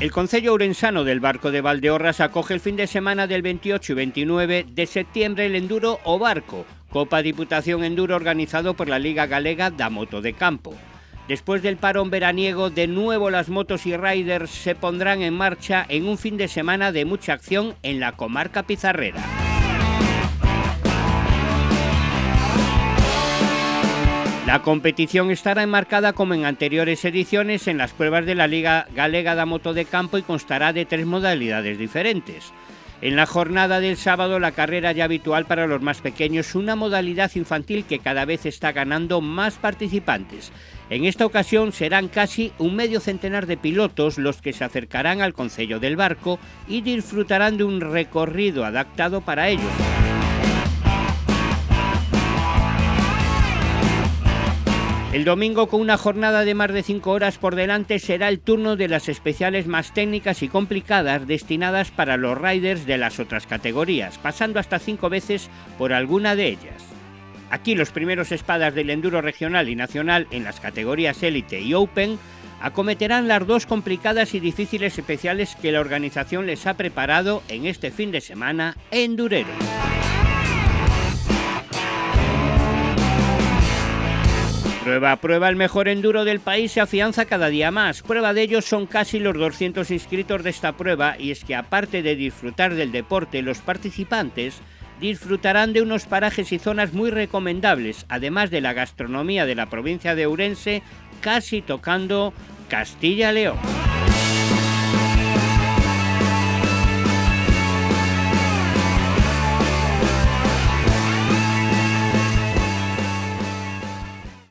El Concello Urensano del Barco de Valdeorras acoge el fin de semana del 28 y 29 de septiembre el Enduro o Barco, Copa Diputación Enduro organizado por la Liga Galega da Moto de Campo. Después del parón veraniego, de nuevo las motos y riders se pondrán en marcha en un fin de semana de mucha acción en la comarca pizarrera. La competición estará enmarcada como en anteriores ediciones en las pruebas de la Liga Galega da Moto de Campo y constará de tres modalidades diferentes. En la jornada del sábado, la carrera ya habitual para los más pequeños, una modalidad infantil que cada vez está ganando más participantes. En esta ocasión serán casi un medio centenar de pilotos los que se acercarán al Concello del Barco y disfrutarán de un recorrido adaptado para ellos. El domingo, con una jornada de más de 5 horas por delante, será el turno de las especiales más técnicas y complicadas destinadas para los riders de las otras categorías, pasando hasta 5 veces por alguna de ellas. Aquí los primeros espadas del enduro regional y nacional en las categorías élite y open acometerán las dos complicadas y difíciles especiales que la organización les ha preparado en este fin de semana endurero. Prueba prueba, el mejor enduro del país se afianza cada día más. Prueba de ello son casi los 200 inscritos de esta prueba y es que aparte de disfrutar del deporte, los participantes disfrutarán de unos parajes y zonas muy recomendables, además de la gastronomía de la provincia de Ourense, casi tocando Castilla-León.